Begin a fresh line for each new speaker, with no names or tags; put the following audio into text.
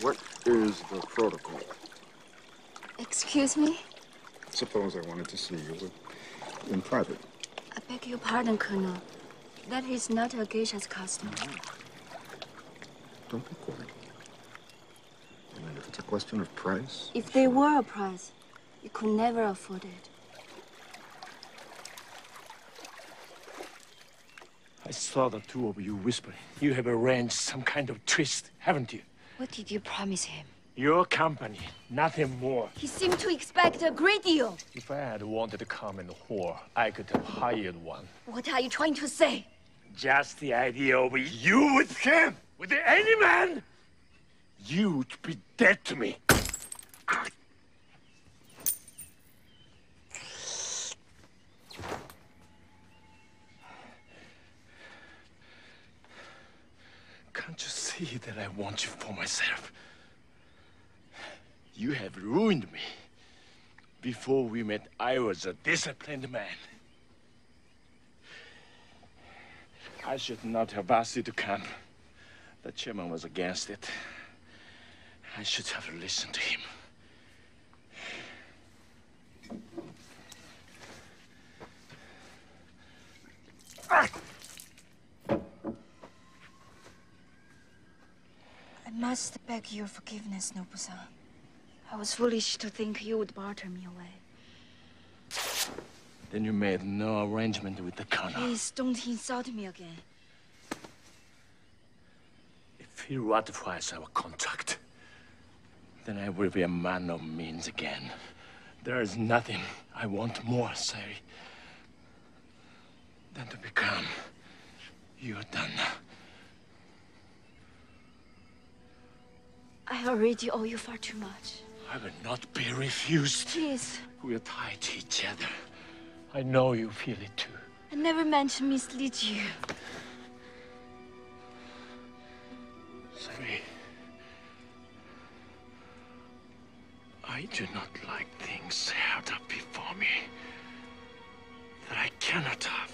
What is the protocol?
Excuse me?
Suppose I wanted to see you in private.
I beg your pardon, Colonel. That is not a geisha's custom.
Don't be coy. I mean, if it's a question of price.
If they were a price, you could never afford it.
I saw the two of you whispering. You have arranged some kind of twist, haven't you?
What did you promise him?
Your company, nothing more.
He seemed to expect a great deal.
If I had wanted to come in the whore, I could have hired one.
What are you trying to say?
Just the idea of you with him, with any man, you would be dead to me. Can't you see that I want you for myself? You have ruined me. Before we met, I was a disciplined man. I should not have asked you to come. The chairman was against it. I should have listened to him. Ah!
I must beg your forgiveness, Nobu-san. I was foolish to think you would barter me away.
Then you made no arrangement with the colonel.
Please don't insult me again.
If he ratifies our contract, then I will be a man of means again. There is nothing I want more, Sayuri, than to become your danna.
I already owe you far too much.
I will not be refused.
Please,
We are tied to each other. I know you feel it too.
I never meant to mislead you.
Sorry. I do not like things held up before me that I cannot have.